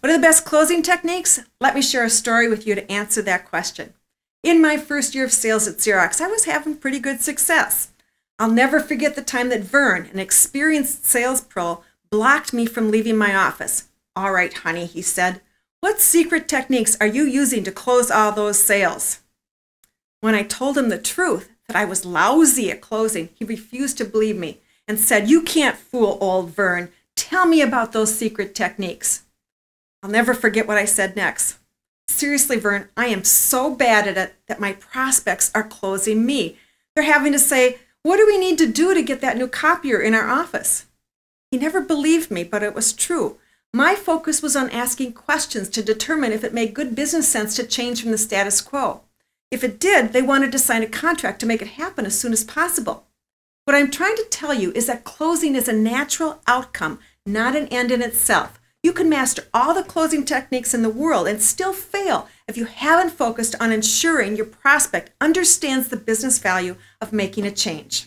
What are the best closing techniques? Let me share a story with you to answer that question. In my first year of sales at Xerox, I was having pretty good success. I'll never forget the time that Vern, an experienced sales pro, blocked me from leaving my office. All right, honey, he said. What secret techniques are you using to close all those sales? When I told him the truth, that I was lousy at closing, he refused to believe me and said, You can't fool old Vern. Tell me about those secret techniques. I'll never forget what I said next. Seriously, Vern, I am so bad at it that my prospects are closing me. They're having to say, What do we need to do to get that new copier in our office? He never believed me, but it was true. My focus was on asking questions to determine if it made good business sense to change from the status quo. If it did, they wanted to sign a contract to make it happen as soon as possible. What I'm trying to tell you is that closing is a natural outcome, not an end in itself. You can master all the closing techniques in the world and still fail if you haven't focused on ensuring your prospect understands the business value of making a change.